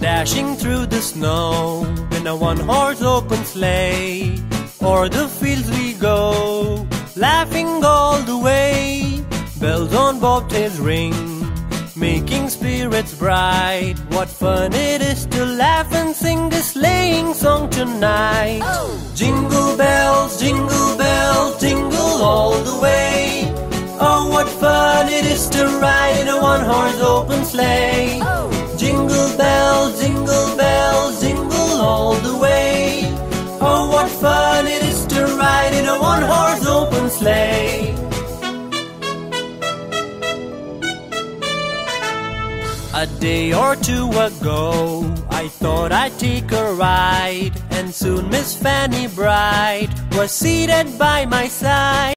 dashing through the snow in a one horse open sleigh. O'er the fields we go, laughing all the way. Bells on bobtails ring, making spirits bright. What fun it is to laugh and sing a sleighing song tonight. Jingle bells, jingle bells, jingle all the way. Oh, what fun it is to ride in a one horse open sleigh. A day or two ago, I thought I'd take a ride, and soon Miss Fanny Bright was seated by my side.